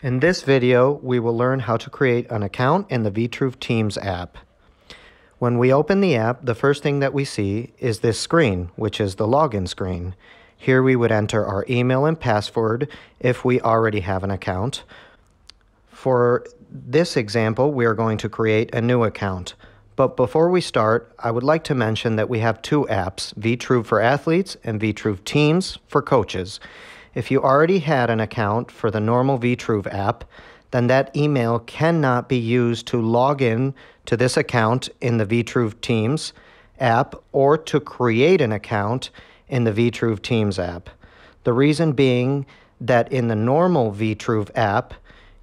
In this video, we will learn how to create an account in the Vitruve Teams app. When we open the app, the first thing that we see is this screen, which is the login screen. Here we would enter our email and password if we already have an account. For this example, we are going to create a new account. But before we start, I would like to mention that we have two apps, Vitruve for athletes and Vitruve Teams for coaches. If you already had an account for the normal Vitruve app, then that email cannot be used to log in to this account in the Vitruve Teams app or to create an account in the Vitruve Teams app. The reason being that in the normal Vitruve app,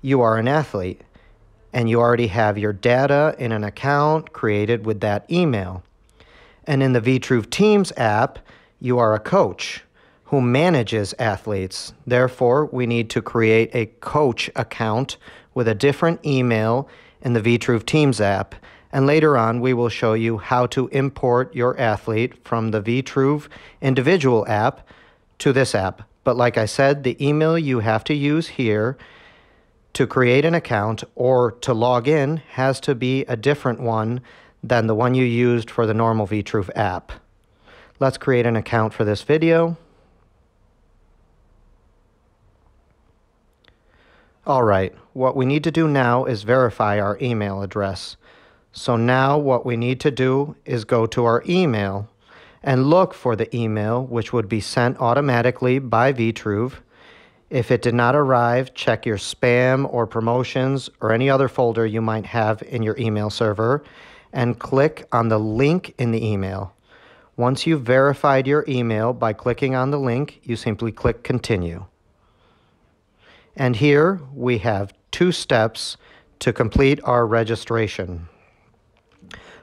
you are an athlete and you already have your data in an account created with that email. And in the Vitruve Teams app, you are a coach who manages athletes. Therefore, we need to create a coach account with a different email in the Vitruve Teams app. And later on, we will show you how to import your athlete from the Vitruve individual app to this app. But like I said, the email you have to use here to create an account or to log in has to be a different one than the one you used for the normal Vitruve app. Let's create an account for this video. All right, what we need to do now is verify our email address. So now what we need to do is go to our email and look for the email which would be sent automatically by Vitruve. If it did not arrive, check your spam or promotions or any other folder you might have in your email server and click on the link in the email. Once you've verified your email by clicking on the link, you simply click continue. And here we have two steps to complete our registration.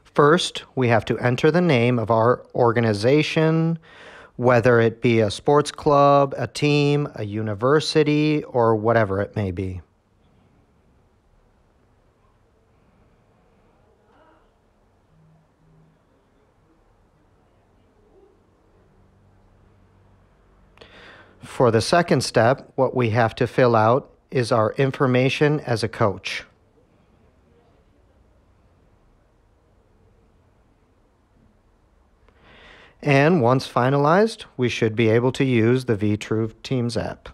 First, we have to enter the name of our organization, whether it be a sports club, a team, a university, or whatever it may be. For the second step, what we have to fill out is our information as a coach. And once finalized, we should be able to use the Vitruve Teams app.